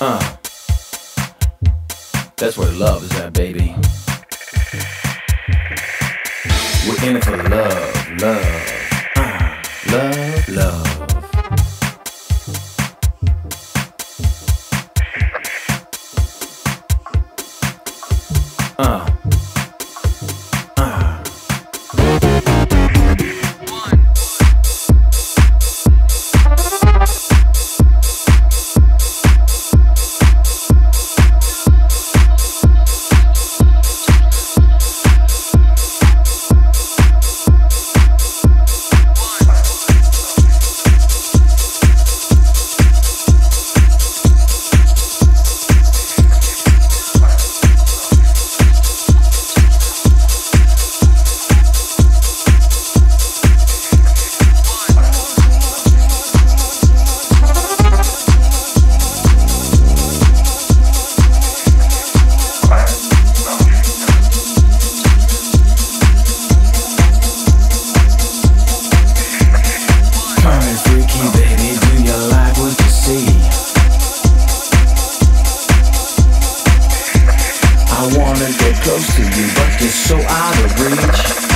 Uh. That's where love is at, baby. We're in it for love, love, uh, love, love. I wanna get close to you, but you're so out of reach.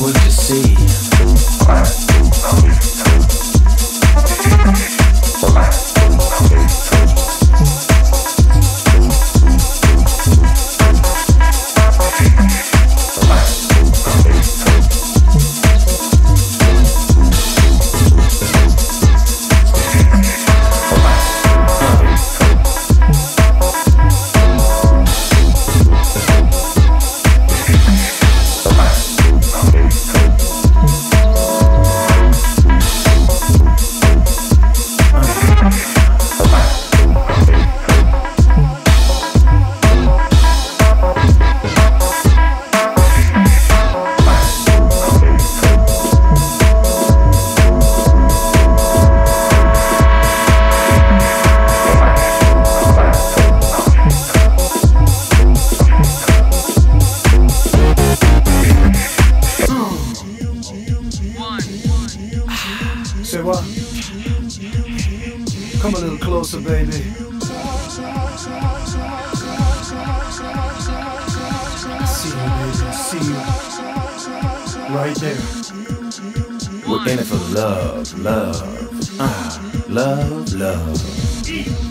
What you see? Come a little closer, baby. See you, baby. See you. Right there. We're in it for love, love, ah, love, love.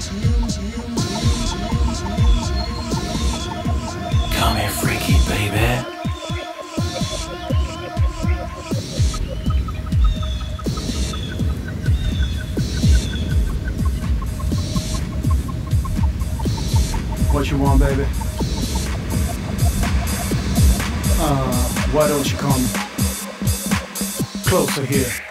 What you want, baby? Uh, why don't you come closer here?